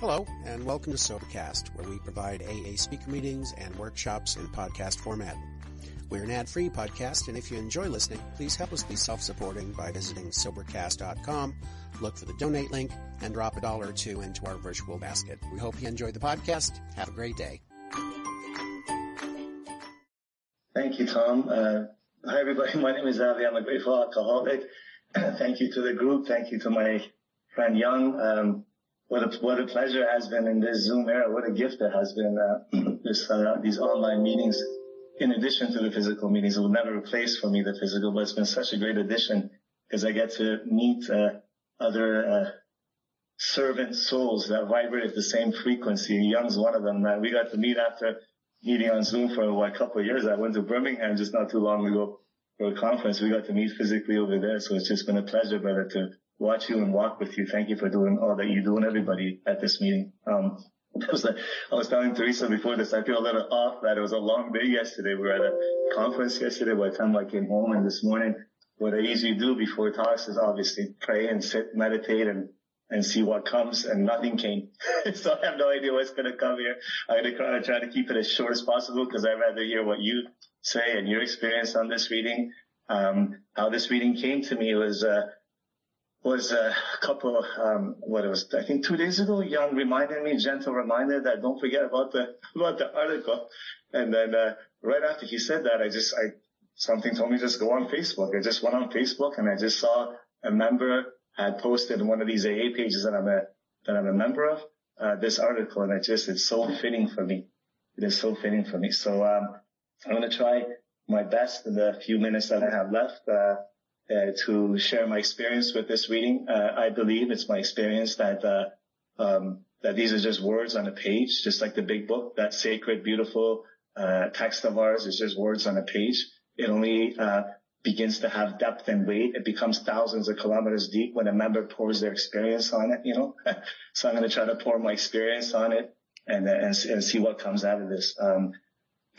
Hello, and welcome to Sobercast, where we provide AA speaker meetings and workshops in podcast format. We're an ad-free podcast, and if you enjoy listening, please help us be self-supporting by visiting Sobercast.com, look for the donate link, and drop a dollar or two into our virtual basket. We hope you enjoy the podcast. Have a great day. Thank you, Tom. Uh, hi, everybody. My name is Ali. I'm a grateful alcoholic. Thank you to the group. Thank you to my friend Young. Um, what a what a pleasure has been in this Zoom era. What a gift it has been. Uh, this uh, these online meetings, in addition to the physical meetings, it will never replace for me the physical. But it's been such a great addition because I get to meet uh, other uh, servant souls that vibrate at the same frequency. Young's one of them. we got to meet after meeting on Zoom for what, a couple of years. I went to Birmingham just not too long ago for a conference. We got to meet physically over there, so it's just been a pleasure, brother, to watch you and walk with you. Thank you for doing all that you do and everybody at this meeting. Um, I was, I was telling Teresa before this, I feel a little off that it was a long day yesterday. We were at a conference yesterday by the time I came home and this morning, what I usually do before talks is obviously pray and sit, meditate and, and see what comes and nothing came. so I have no idea what's going to come here. I'm going to try to keep it as short as possible because I'd rather hear what you say and your experience on this reading. Um, how this reading came to me was, uh, was a couple, um, what it was, I think two days ago, Young reminded me, gentle reminder that don't forget about the, about the article. And then, uh, right after he said that, I just, I, something told me just go on Facebook. I just went on Facebook and I just saw a member had posted one of these AA pages that I'm a, that I'm a member of, uh, this article. And I just, it's so fitting for me. It is so fitting for me. So, um, I'm going to try my best in the few minutes that I have left, uh, uh, to share my experience with this reading. Uh, I believe it's my experience that uh, um, that these are just words on a page, just like the big book. That sacred, beautiful uh, text of ours is just words on a page. It only uh, begins to have depth and weight. It becomes thousands of kilometers deep when a member pours their experience on it. You know, so I'm going to try to pour my experience on it and and, and see what comes out of this. Um,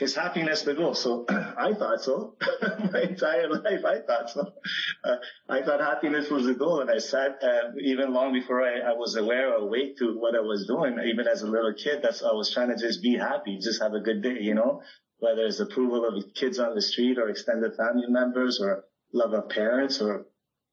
is happiness the goal? So I thought so. My entire life, I thought so. Uh, I thought happiness was the goal, and I sat uh, even long before I, I, was aware or awake to what I was doing. Even as a little kid, that's I was trying to just be happy, just have a good day, you know. Whether it's approval of kids on the street or extended family members or love of parents, or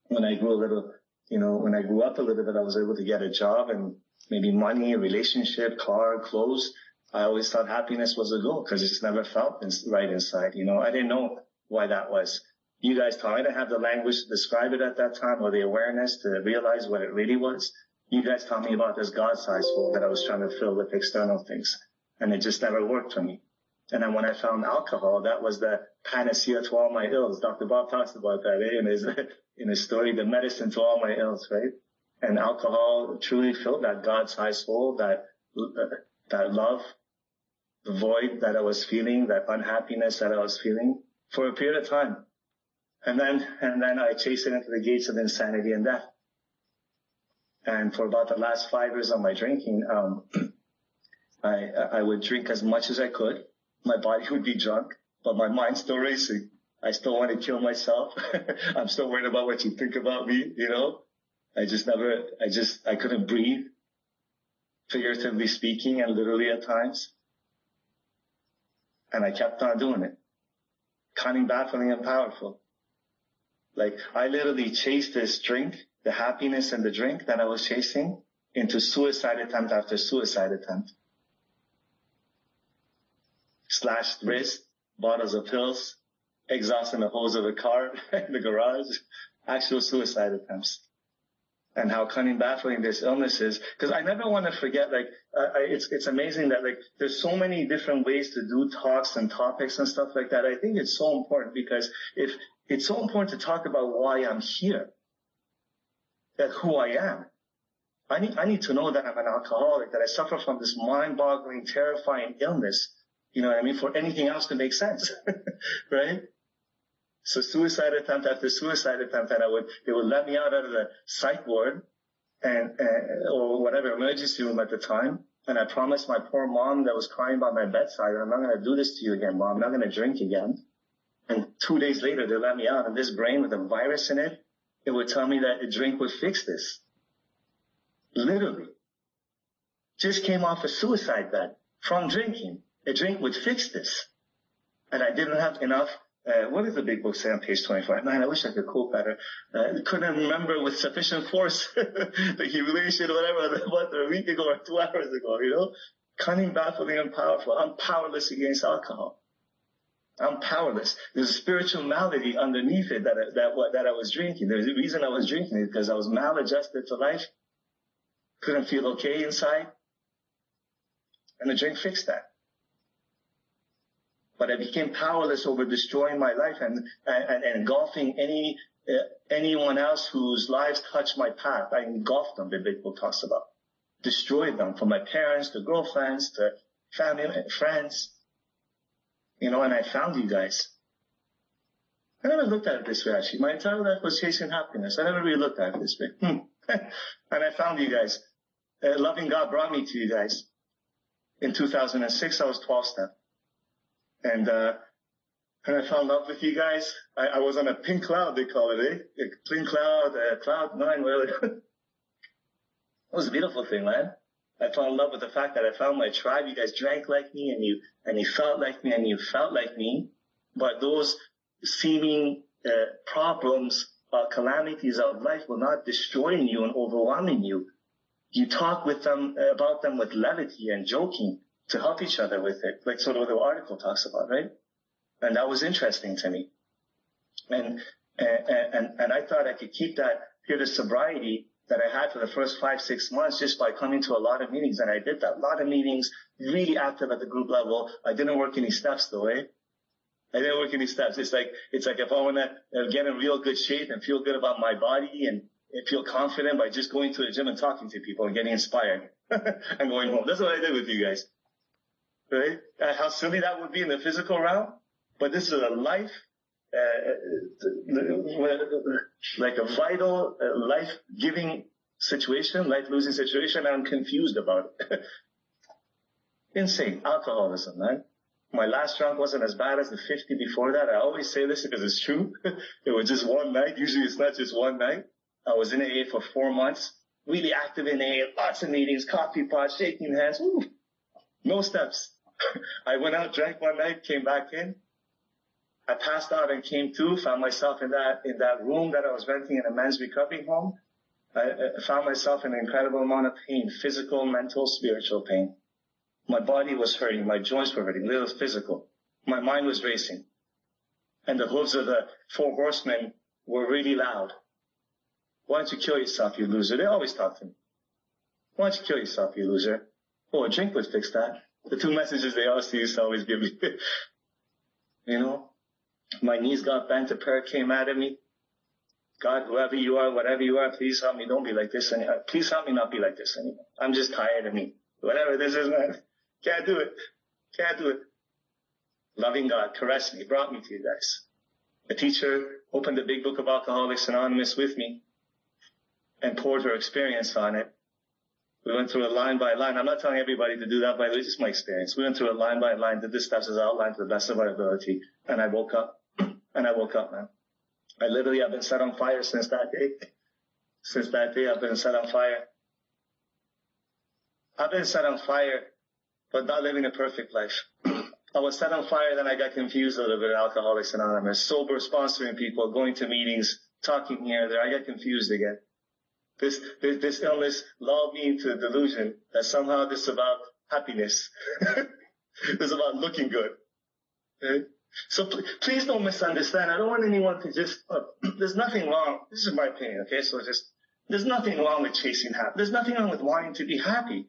when I grew a little, you know, when I grew up a little bit, I was able to get a job and maybe money, relationship, car, clothes I always thought happiness was a goal because it's never felt right inside. You know, I didn't know why that was. You guys taught me to have the language to describe it at that time or the awareness to realize what it really was. You guys taught me about this God-sized hole that I was trying to fill with external things. And it just never worked for me. And then when I found alcohol, that was the panacea to all my ills. Dr. Bob talks about that eh? in his, in his story, the medicine to all my ills, right? And alcohol truly filled that God-sized hole, that, uh, that love, the void that I was feeling, that unhappiness that I was feeling for a period of time. And then, and then I chased it into the gates of insanity and death. And for about the last five years of my drinking, um, I, I would drink as much as I could. My body would be drunk, but my mind's still racing. I still want to kill myself. I'm still worried about what you think about me, you know? I just never, I just, I couldn't breathe, figuratively speaking and literally at times. And I kept on doing it. Cunning, baffling, and powerful. Like, I literally chased this drink, the happiness and the drink that I was chasing into suicide attempt after suicide attempt. Slashed wrist, bottles of pills, exhaust in the hose of the car in the garage, actual suicide attempts and how cunning baffling this illness is. Because I never want to forget, like, uh, it's it's amazing that like there's so many different ways to do talks and topics and stuff like that. I think it's so important because if it's so important to talk about why I'm here, that who I am. I need I need to know that I'm an alcoholic, that I suffer from this mind-boggling, terrifying illness. You know what I mean? For anything else to make sense, right? So suicide attempt after suicide attempt, and I would, they would let me out of the psych ward and, uh, or whatever emergency room at the time. And I promised my poor mom that was crying by my bedside, I'm not going to do this to you again, mom. I'm not going to drink again. And two days later, they let me out and this brain with a virus in it, it would tell me that a drink would fix this. Literally. just came off a suicide bed from drinking. A drink would fix this. And I didn't have enough uh, what does the big book say on page 25? Man, I wish I could quote better. Uh, couldn't remember with sufficient force the humiliation whatever what a week ago or two hours ago, you know? Cunning, baffling, and powerful. I'm powerless against alcohol. I'm powerless. There's a spiritual malady underneath it that, that, that I was drinking. There's a reason I was drinking it because I was maladjusted to life. Couldn't feel okay inside. And the drink fixed that but I became powerless over destroying my life and, and, and engulfing any, uh, anyone else whose lives touched my path. I engulfed them, the Bible talks about. Destroyed them from my parents to girlfriends to family friends. You know, and I found you guys. I never looked at it this way actually. My entire life was chasing happiness. I never really looked at it this way. Hmm. and I found you guys. Uh, loving God brought me to you guys. In 2006, I was 12 step and uh, and I found love with you guys. I, I, was on a pink cloud, they call it, eh? A pink cloud, uh, cloud nine, whatever. it was a beautiful thing, man. I fell in love with the fact that I found my tribe. You guys drank like me, and you and you felt like me, and you felt like me. But those seeming uh, problems, uh, calamities of life, were not destroying you and overwhelming you. You talk with them about them with levity and joking to help each other with it, like sort of the article talks about, right? And that was interesting to me. And, and, and, and I thought I could keep that period of sobriety that I had for the first five, six months just by coming to a lot of meetings. And I did that. A lot of meetings, really active at the group level. I didn't work any steps though, eh? I didn't work any steps. It's like, it's like if I want to get in real good shape and feel good about my body and, and feel confident by just going to the gym and talking to people and getting inspired and going home. That's what I did with you guys right? Uh, how silly that would be in the physical realm. But this is a life, uh, like a vital, uh, life-giving situation, life-losing situation. I'm confused about it. Insane. Alcoholism, man. My last drunk wasn't as bad as the 50 before that. I always say this because it's true. it was just one night. Usually it's not just one night. I was in AA for four months, really active in AA, lots of meetings, coffee pots, shaking hands. Ooh, no steps. I went out, drank one night, came back in. I passed out and came to, found myself in that, in that room that I was renting in a men's recovery home. I, found myself in an incredible amount of pain, physical, mental, spiritual pain. My body was hurting, my joints were hurting, little physical. My mind was racing. And the hooves of the four horsemen were really loud. Why don't you kill yourself, you loser? They always talk to me. Why don't you kill yourself, you loser? Oh, a drink would fix that. The two messages they asked used to always give me. you know, my knees got bent, a prayer came out of me. God, whoever you are, whatever you are, please help me. Don't be like this anymore. Please help me not be like this anymore. I'm just tired of me. Whatever this is, man. Can't do it. Can't do it. Loving God caressed me, brought me to you guys. A teacher opened the big book of Alcoholics Anonymous with me and poured her experience on it. We went through it line by line. I'm not telling everybody to do that, but it's just my experience. We went through it line by line, did the steps as outlined to the best of our ability, and I woke up. and I woke up, man. I literally have been set on fire since that day. Since that day, I've been set on fire. I've been set on fire, but not living a perfect life. I was set on fire, then I got confused a little bit in Alcoholics Anonymous. Sober, sponsoring people, going to meetings, talking here, there. I got confused again. This, this, this illness lulled me into the delusion that somehow this is about happiness. this is about looking good. Okay? So pl- please don't misunderstand. I don't want anyone to just, uh, there's nothing wrong. This is my opinion, okay? So just, there's nothing wrong with chasing happiness. There's nothing wrong with wanting to be happy.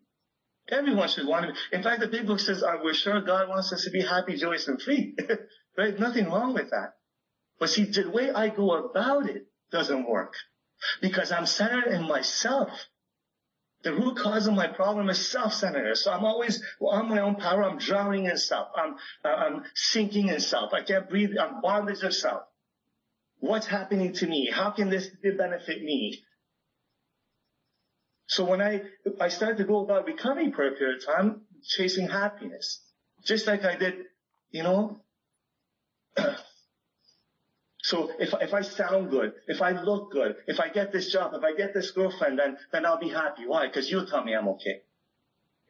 Everyone should want to be. In fact, the big book says, uh, we're sure God wants us to be happy, joyous, and free. right? Nothing wrong with that. But see, the way I go about it doesn't work because I'm centered in myself. The root cause of my problem is self-centered. So I'm always on my own power. I'm drowning in self. I'm, uh, I'm sinking in self. I can't breathe. I'm bondage of self. What's happening to me? How can this benefit me? So when I, I started to go about recovery for a period of time, chasing happiness, just like I did, you know, So if, if I sound good, if I look good, if I get this job, if I get this girlfriend, then, then I'll be happy. Why? Because you tell me I'm okay.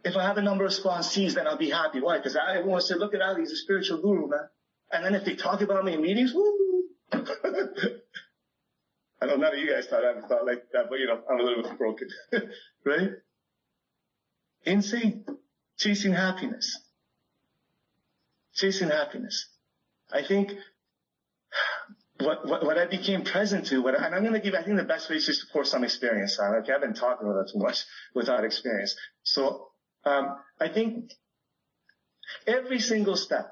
If I have a number of sponsees, then I'll be happy. Why? Because everyone said, look at Ali, he's a spiritual guru, man. And then if they talk about me in meetings, woo! I know none of you guys thought I thought like that, but you know, I'm a little bit broken. right? Insane. Chasing happiness. Chasing happiness. I think what, what, what I became present to, what, and I'm going to give, I think the best way is just to pour some experience on. Okay, I've been talking about it too much without experience. So, um, I think every single step,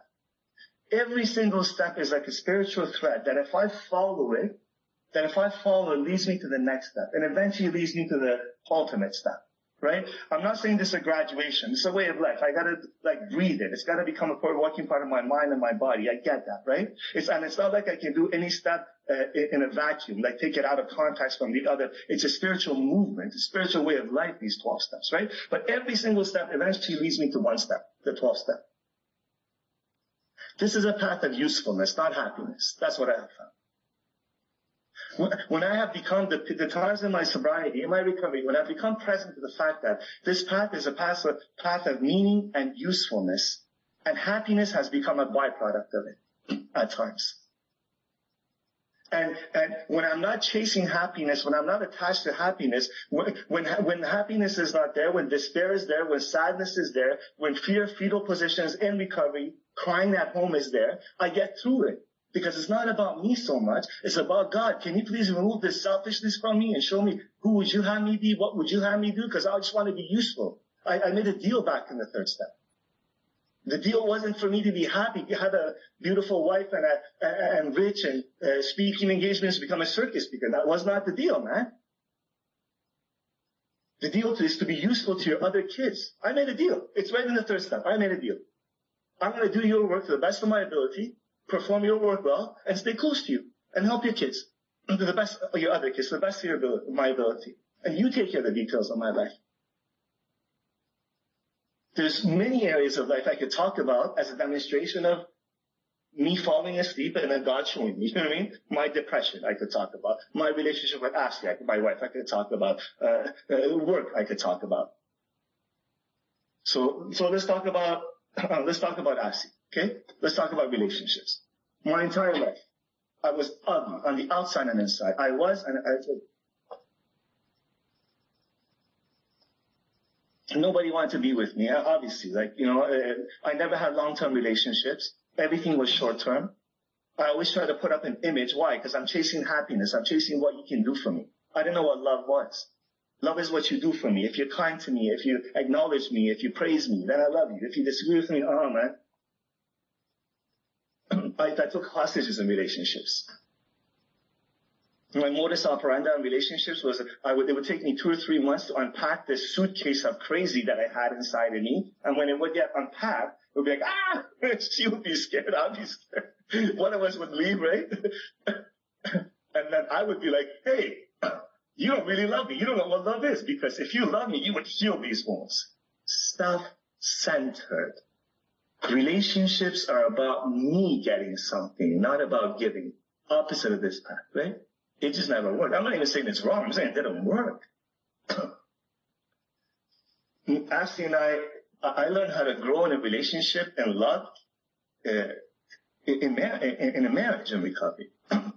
every single step is like a spiritual thread that if I follow it, that if I follow it leads me to the next step and eventually leads me to the ultimate step right? I'm not saying this is a graduation. It's a way of life. I gotta like breathe it. It's gotta become a working part of my mind and my body. I get that, right? It's, and it's not like I can do any step uh, in a vacuum, like take it out of context from the other. It's a spiritual movement, a spiritual way of life, these 12 steps, right? But every single step eventually leads me to one step, the 12th step. This is a path of usefulness, not happiness. That's what I have found. When I have become the, the times in my sobriety, in my recovery, when I've become present to the fact that this path is a path of, path of meaning and usefulness, and happiness has become a byproduct of it at times. And, and when I'm not chasing happiness, when I'm not attached to happiness, when, when, when happiness is not there, when despair is there, when sadness is there, when fear, fetal positions in recovery, crying at home is there, I get through it. Because it's not about me so much. It's about God. Can you please remove this selfishness from me and show me who would you have me be? What would you have me do? Because I just want to be useful. I, I made a deal back in the third step. The deal wasn't for me to be happy, to had a beautiful wife and a, and rich and uh, speaking engagements, become a circus speaker. That was not the deal, man. The deal is to be useful to your other kids. I made a deal. It's right in the third step. I made a deal. I'm going to do your work to the best of my ability perform your work well, and stay close to you and help your kids to the best of your other kids, to the best of your ability, my ability. And you take care of the details of my life. There's many areas of life I could talk about as a demonstration of me falling asleep and then God showing me. You know what I mean? My depression I could talk about. My relationship with Ashley, my wife, I could talk about. Uh, uh, work I could talk about. So, so let's talk about, let's talk about Ashley. Okay? Let's talk about relationships. My entire life, I was ugly on the outside and inside. I was, and I, nobody wanted to be with me, obviously. Like, you know, I never had long-term relationships. Everything was short-term. I always try to put up an image. Why? Because I'm chasing happiness. I'm chasing what you can do for me. I didn't know what love was. Love is what you do for me. If you're kind to me, if you acknowledge me, if you praise me, then I love you. If you disagree with me, oh man, I, I took hostages in relationships. My modus operandi in relationships was I would, it would take me two or three months to unpack this suitcase of crazy that I had inside of me. And when it would get unpacked, it would be like, ah, she would be scared. I'd be scared. One of us would leave, right? and then I would be like, hey, you don't really love me. You don't know what love is because if you love me, you would heal these wounds. Self-centered. Relationships are about me getting something, not about giving. Opposite of this path, right? It just never worked. I'm not even saying it's wrong. I'm saying it didn't work. Ashley and I, I learned how to grow in a relationship and love uh, in, in, in, a marriage and recovery. I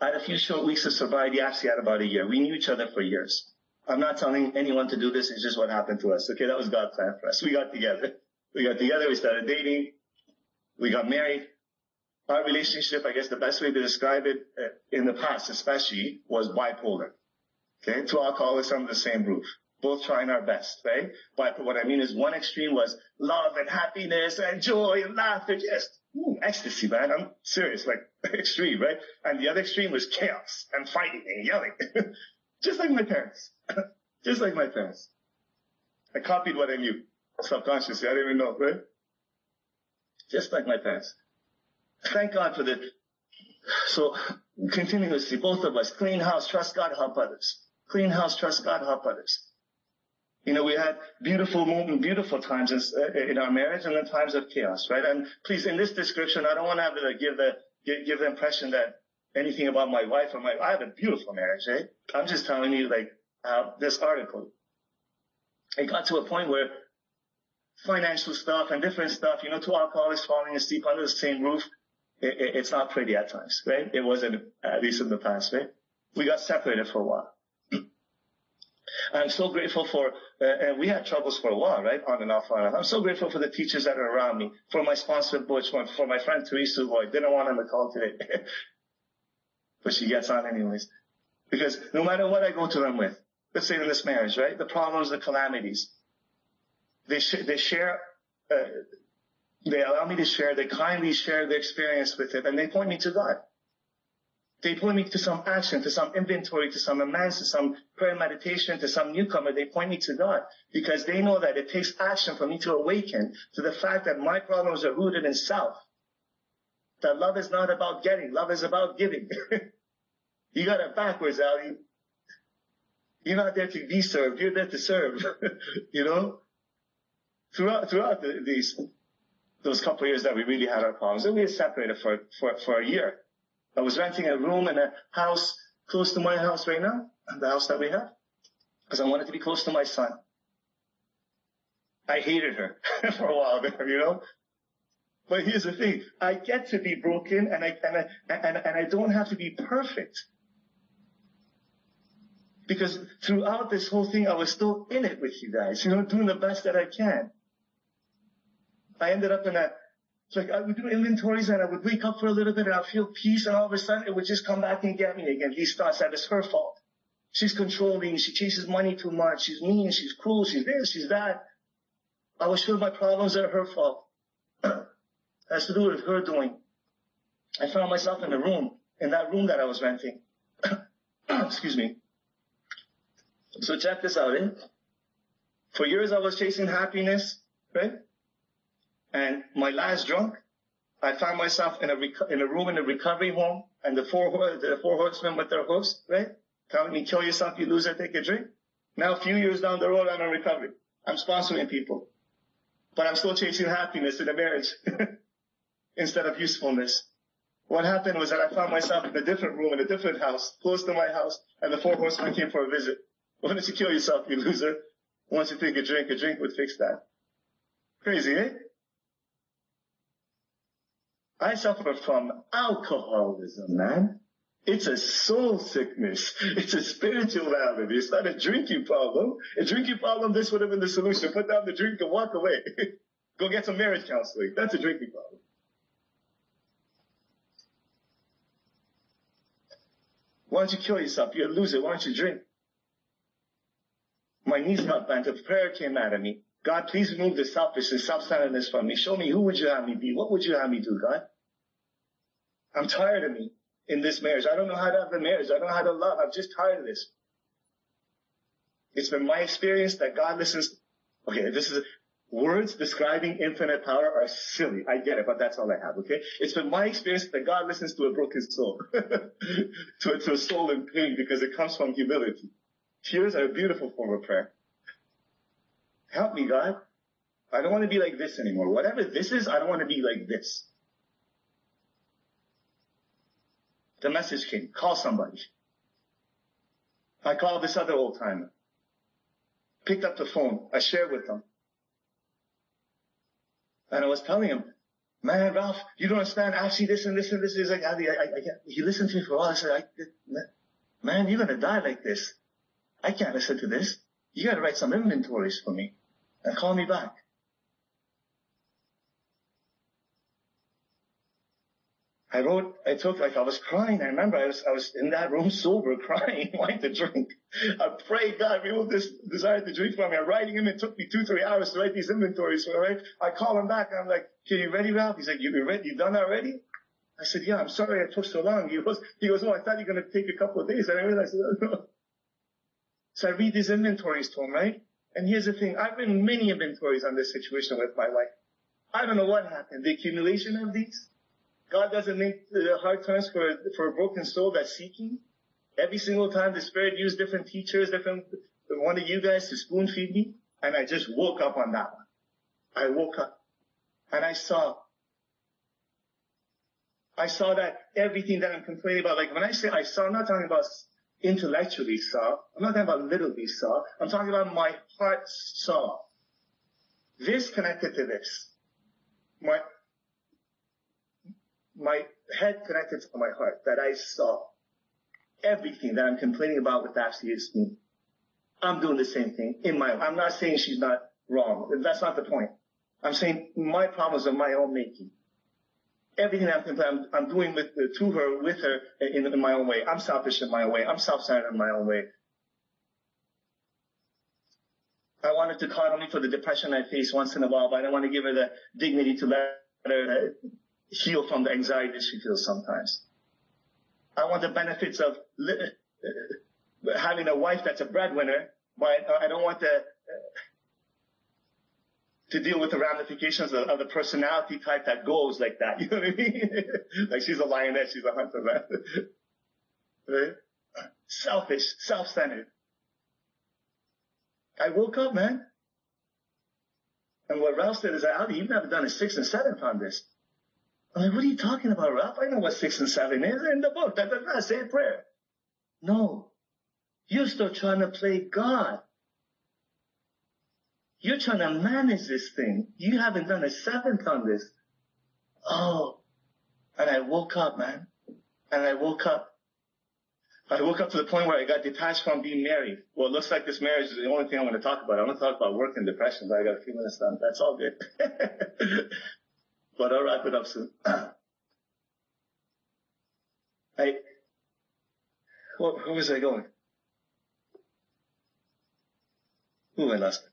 had a few short weeks of sobriety. Ashley had about a year. We knew each other for years. I'm not telling anyone to do this. It's just what happened to us. Okay, that was God's plan for us. We got together. We got together, we started dating, we got married. Our relationship, I guess the best way to describe it uh, in the past especially was bipolar. Okay, two alcoholics under the same roof. Both trying our best, right? But what I mean is one extreme was love and happiness and joy and laughter, just ooh, ecstasy, man. I'm serious, like extreme, right? And the other extreme was chaos and fighting and yelling. just like my parents. just like my parents. I copied what I knew subconsciously. I didn't even know, right? Just like my parents. Thank God for the, so continuously, both of us, clean house, trust God, help others. Clean house, trust God, help others. You know, we had beautiful moment, beautiful times in, in, our marriage and then times of chaos, right? And please, in this description, I don't want to have to give the, give, give the impression that anything about my wife or my, I have a beautiful marriage, right? I'm just telling you, like, uh, this article it got to a point where financial stuff and different stuff, you know, two alcoholics falling asleep under the same roof, it, it, it's not pretty at times, right? It wasn't, at least in the past, right? We got separated for a while. I'm so grateful for, uh, and we had troubles for a while, right? On and off, on and off. I'm so grateful for the teachers that are around me, for my sponsor, Butch, for my friend Teresa, who I didn't want on the call today. but she gets on anyways. Because no matter what I go to them with, let's say in this marriage, right? The problems, the calamities, they, sh- they share, uh, they allow me to share, they kindly share their experience with it, and they point me to God. They point me to some action, to some inventory, to some amends, to some prayer meditation, to some newcomer. They point me to God because they know that it takes action for me to awaken to the fact that my problems are rooted in self. That love is not about getting, love is about giving. you got it backwards, Ali. You're not there to be served, you're there to serve. you know? Throughout, throughout the, these, those couple of years that we really had our problems, and we were separated for, for, for a year. I was renting a room in a house close to my house right now, and the house that we have, because I wanted to be close to my son. I hated her for a while there, you know. But here's the thing: I get to be broken, and I and I and, and I don't have to be perfect. Because throughout this whole thing, I was still in it with you guys, you know, doing the best that I can. I ended up in a like I would do inventories and I would wake up for a little bit and I'd feel peace and all of a sudden it would just come back and get me again. These thoughts that it's her fault. She's controlling, she chases money too much, she's mean, she's cruel, she's this, she's that. I was sure my problems are her fault. has to do with her doing. I found myself in a room, in that room that I was renting. Excuse me. So check this out, eh? For years I was chasing happiness, right? And my last drunk, I found myself in a rec- in a room in a recovery home, and the four the four horsemen with their hoofs, right, telling me kill yourself, you loser, take a drink. Now a few years down the road, I'm in recovery. I'm sponsoring people, but I'm still chasing happiness in a marriage instead of usefulness. What happened was that I found myself in a different room in a different house, close to my house, and the four horsemen came for a visit. Why don't you kill yourself, you loser? Once you take a drink, a drink would fix that. Crazy, eh? I suffer from alcoholism, man. It's a soul sickness. It's a spiritual malady. It's not a drinking problem. A drinking problem, this would have been the solution. Put down the drink and walk away. Go get some marriage counseling. That's a drinking problem. Why don't you kill yourself? You're a loser. Why don't you drink? My knees got bent. A prayer came out of me. God, please remove the selfishness, self-centeredness from me. Show me who would you have me be? What would you have me do, God? I'm tired of me in this marriage. I don't know how to have a marriage. I don't know how to love. I'm just tired of this. It's been my experience that God listens. Okay, this is words describing infinite power are silly. I get it, but that's all I have. Okay, it's been my experience that God listens to a broken soul, to, to a soul in pain because it comes from humility. Tears are a beautiful form of prayer. Help me, God. I don't want to be like this anymore. Whatever this is, I don't want to be like this. The message came. Call somebody. I called this other old timer. Picked up the phone. I shared with them. And I was telling him, man, Ralph, you don't understand. I see this and this and this. He's like, I, I, I, he listened to me for a while. I said, man, you're going to die like this. I can't listen to this. You got to write some inventories for me and call me back. I wrote, I took, like, I was crying. I remember I was, I was in that room sober, crying, wanting to drink. I prayed, God, remove this desire to drink from me. I'm writing him. It took me two, three hours to write these inventories for, right? I call him back. and I'm like, okay, you ready, Ralph? He's like, you ready? You done already? I said, yeah, I'm sorry I took so long. He goes, he goes, oh, I thought you were going to take a couple of days. And I realized, oh, no. So I read these inventories to him, right? And here's the thing. I've written many inventories on this situation with my wife. I don't know what happened. The accumulation of these, God doesn't make the hard times for, for a broken soul that's seeking. Every single time the Spirit used different teachers, different, one of you guys to spoon feed me. And I just woke up on that one. I woke up and I saw, I saw that everything that I'm complaining about, like when I say I saw, I'm not talking about intellectually saw. I'm not talking about literally saw. I'm talking about my heart saw. This connected to this. My, my head connected to my heart that I saw everything that I'm complaining about with Ashley is me. I'm doing the same thing in my, I'm not saying she's not wrong. That's not the point. I'm saying my problems are my own making. Everything I'm, I'm, I'm doing with, uh, to her, with her uh, in, in my own way. I'm selfish in my own way. I'm self-centered in my own way. I wanted to coddle me for the depression I face once in a while, but I don't want to give her the dignity to let her uh, heal from the anxiety she feels sometimes. I want the benefits of having a wife that's a breadwinner, but I don't want the to deal with the ramifications of, of, the personality type that goes like that. You know what I mean? like she's a lioness, she's a hunter, man. right? Selfish, self-centered. I woke up, man. And what Ralph said is, Ali, you've never done a six and seven on this. I'm like, what are you talking about, Ralph? I know what six and seven is in the book. That does not say a prayer. No. You're still trying to play God. You're trying to manage this thing. You haven't done a seventh on this. Oh. And I woke up, man. And I woke up. I woke up to the point where I got detached from being married. Well, it looks like this marriage is the only thing I'm going to talk about. I'm going to talk about work and depression, but I got a few minutes left. That's all good. but I'll wrap it up soon. I, well, where was I going? Who I lost?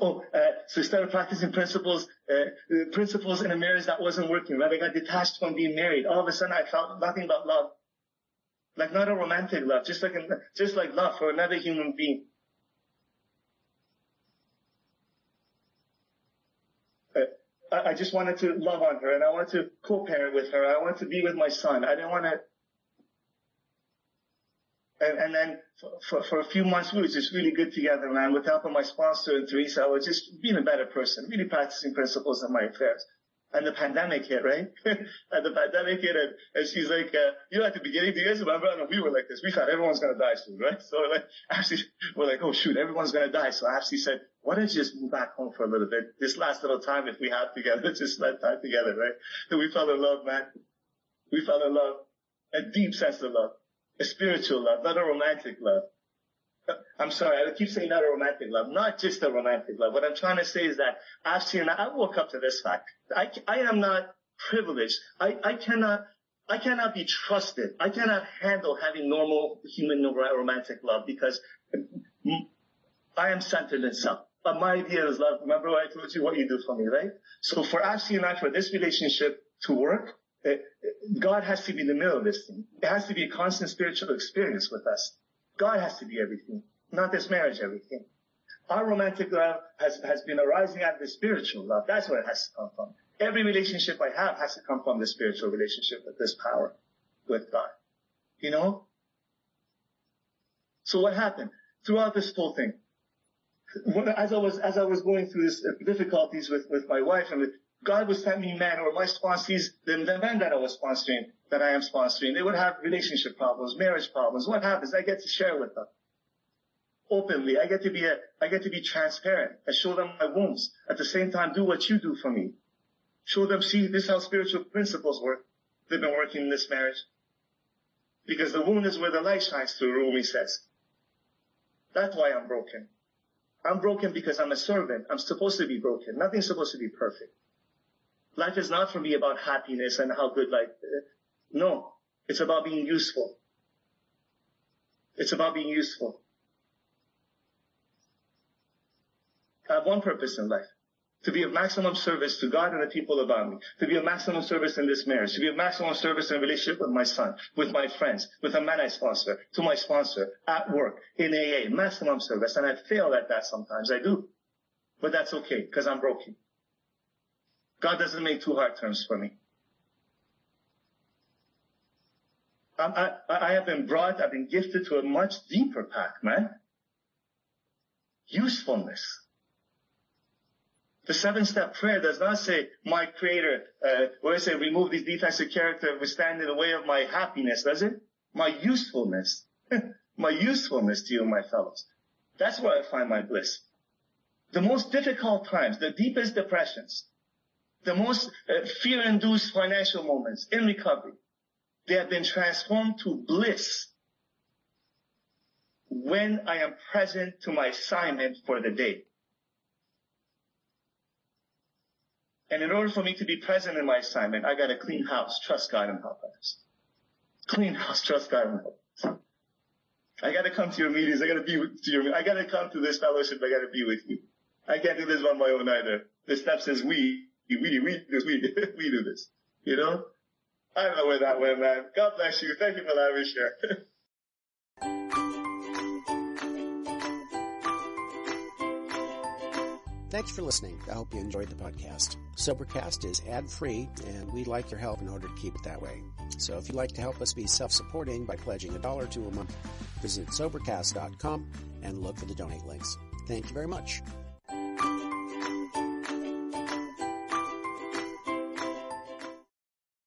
Oh, uh, so I started practicing principles, uh, principles in a marriage that wasn't working, right? I got detached from being married. All of a sudden I felt nothing but love. Like not a romantic love, just like, just like love for another human being. Uh, I just wanted to love on her and I wanted to co-parent with her. I wanted to be with my son. I didn't want to and, and then for, for, a few months, we were just really good together, man. With the help of my sponsor and Teresa, I was just being a better person, really practicing principles in my affairs. And the pandemic hit, right? and the pandemic hit, and, and she's like, uh, you know, at the beginning, do you guys remember? We were like this. We thought everyone's gonna die soon, right? So like, actually, we're like, oh shoot, everyone's gonna die. So I actually said, why don't you just move back home for a little bit? This last little time, if we have together, just spend time together, right? And we fell in love, man. We fell in love. A deep sense of love a spiritual love, not a romantic love. I'm sorry, I keep saying not a romantic love, not just a romantic love. What I'm trying to say is that I've seen, I woke up to this fact. I, I am not privileged. I, I cannot, I cannot be trusted. I cannot handle having normal human romantic love because I am centered in self. But my idea is love. Remember what I told you what you do for me, right? So for Ashley and I, for this relationship to work, God has to be in the middle of this thing. It has to be a constant spiritual experience with us. God has to be everything, not this marriage everything. Our romantic love has, has been arising out of the spiritual love. That's where it has to come from. Every relationship I have has to come from the spiritual relationship with this power, with God. You know? So what happened? Throughout this whole thing, as I was, as I was going through these difficulties with, with my wife and with God would send me men or my sponsees, the, the men that I was sponsoring, that I am sponsoring, they would have relationship problems, marriage problems. What happens? I get to share with them openly. I get to be a, I get to be transparent. I show them my wounds. At the same time, do what you do for me. Show them, see, this is how spiritual principles work. They've been working in this marriage. Because the wound is where the light shines through, Rumi says. That's why I'm broken. I'm broken because I'm a servant. I'm supposed to be broken. Nothing's supposed to be perfect. Life is not for me about happiness and how good life is. No. It's about being useful. It's about being useful. I have one purpose in life. To be of maximum service to God and the people about me. To be of maximum service in this marriage. To be of maximum service in relationship with my son, with my friends, with a man I sponsor, to my sponsor, at work, in AA. Maximum service. And I fail at that sometimes. I do. But that's okay, because I'm broken. God doesn't make too hard terms for me. I, I, I have been brought, I've been gifted to a much deeper path, man. Usefulness. The seven step prayer does not say, my creator, uh, what I say, remove these defects of character which stand in the way of my happiness, does it? my usefulness, my usefulness to you, my fellows. That's where I find my bliss. The most difficult times, the deepest depressions, the most uh, fear-induced financial moments in recovery, they have been transformed to bliss when I am present to my assignment for the day. And in order for me to be present in my assignment, I got to clean house, trust God and help others. Clean house, trust God and help others. I got to come to your meetings. I got to be with your. I got to come to this fellowship. I got to be with you. I can't do this on my own either. The step says we, we, we do this, we, we do this. You know? I don't know where that went, man. God bless you. Thank you for letting me share. Thanks for listening. I hope you enjoyed the podcast. Sobercast is ad free, and we'd like your help in order to keep it that way. So if you'd like to help us be self supporting by pledging a dollar to a month, visit Sobercast.com and look for the donate links. Thank you very much.